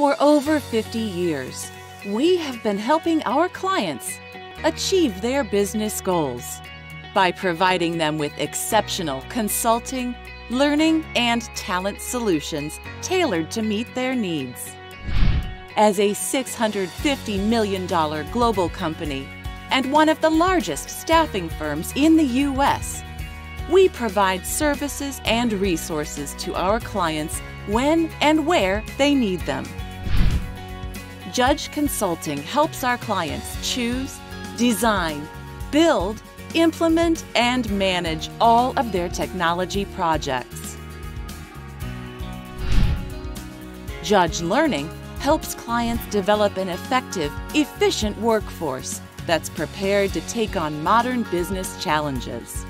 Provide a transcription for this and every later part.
For over 50 years, we have been helping our clients achieve their business goals by providing them with exceptional consulting, learning, and talent solutions tailored to meet their needs. As a $650 million global company and one of the largest staffing firms in the U.S., we provide services and resources to our clients when and where they need them. Judge Consulting helps our clients choose, design, build, implement, and manage all of their technology projects. Judge Learning helps clients develop an effective, efficient workforce that's prepared to take on modern business challenges.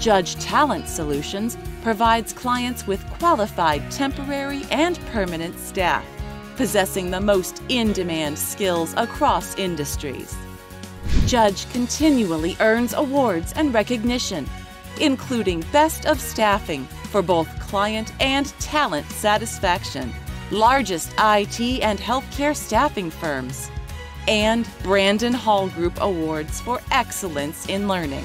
Judge Talent Solutions provides clients with qualified temporary and permanent staff, possessing the most in demand skills across industries. Judge continually earns awards and recognition, including Best of Staffing for both client and talent satisfaction, largest IT and healthcare staffing firms, and Brandon Hall Group Awards for excellence in learning.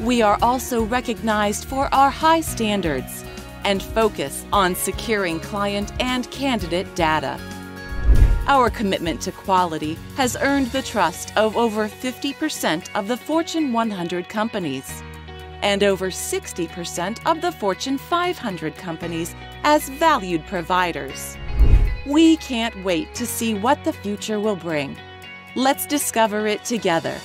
We are also recognized for our high standards and focus on securing client and candidate data. Our commitment to quality has earned the trust of over 50% of the Fortune 100 companies and over 60% of the Fortune 500 companies as valued providers. We can't wait to see what the future will bring. Let's discover it together